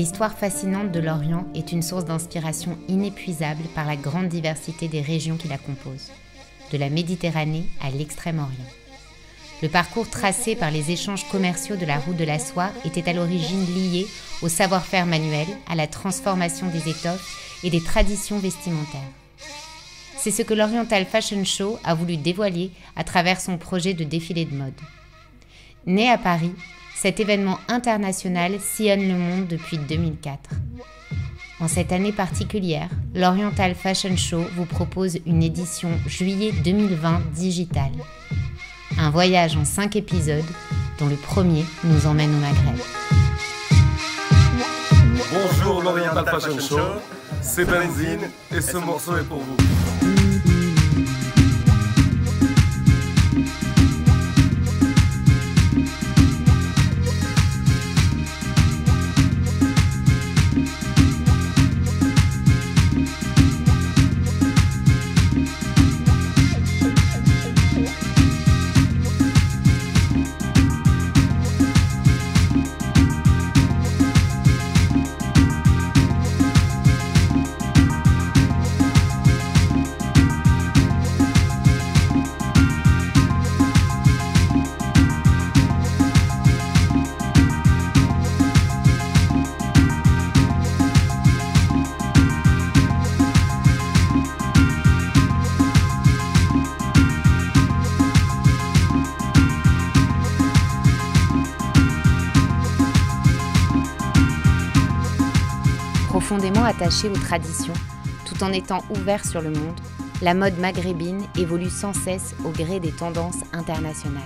l'histoire fascinante de l'Orient est une source d'inspiration inépuisable par la grande diversité des régions qui la composent, de la Méditerranée à l'Extrême-Orient. Le parcours tracé par les échanges commerciaux de la route de la soie était à l'origine lié au savoir-faire manuel, à la transformation des étoffes et des traditions vestimentaires. C'est ce que l'Oriental Fashion Show a voulu dévoiler à travers son projet de défilé de mode. Né à Paris, cet événement international sillonne le monde depuis 2004. En cette année particulière, l'Oriental Fashion Show vous propose une édition juillet 2020 digitale. Un voyage en cinq épisodes dont le premier nous emmène au Maghreb. Bonjour l'Oriental Fashion Show, c'est Benzine et ce morceau est pour vous. Profondément attaché aux traditions, tout en étant ouvert sur le monde, la mode maghrébine évolue sans cesse au gré des tendances internationales.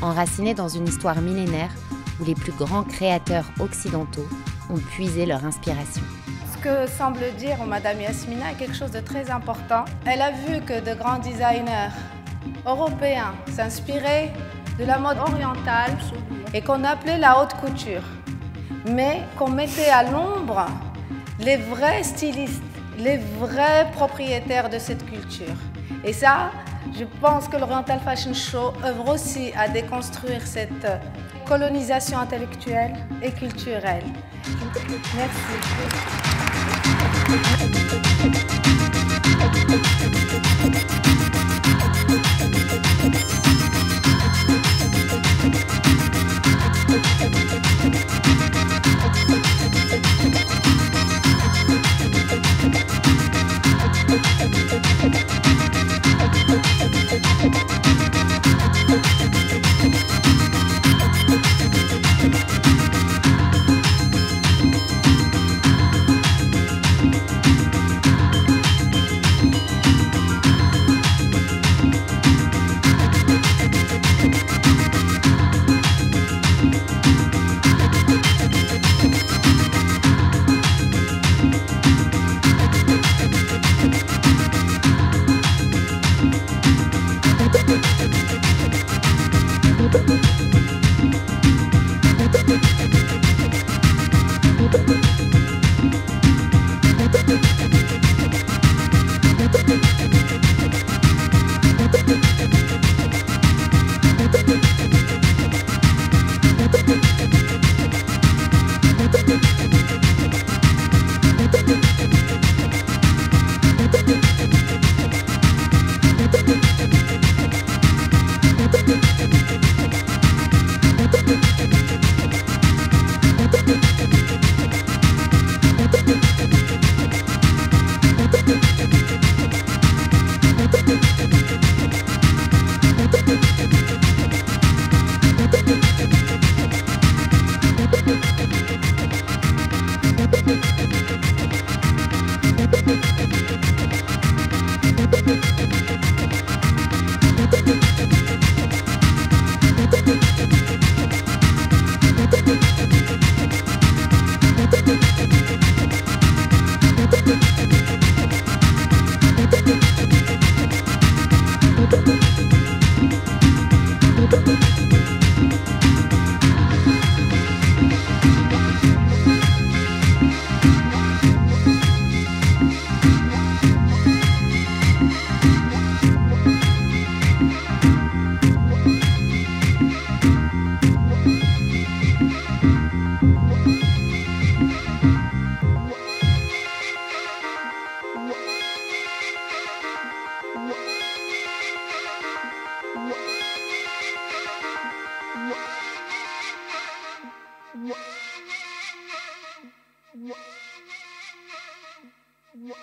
Enracinée dans une histoire millénaire où les plus grands créateurs occidentaux ont puisé leur inspiration. Ce que semble dire Madame Yasmina est quelque chose de très important. Elle a vu que de grands designers européens s'inspiraient de la mode orientale et qu'on appelait la haute couture, mais qu'on mettait à l'ombre les vrais stylistes, les vrais propriétaires de cette culture. Et ça, je pense que l'Oriental Fashion Show œuvre aussi à déconstruire cette colonisation intellectuelle et culturelle. Merci. Thank you. What? What?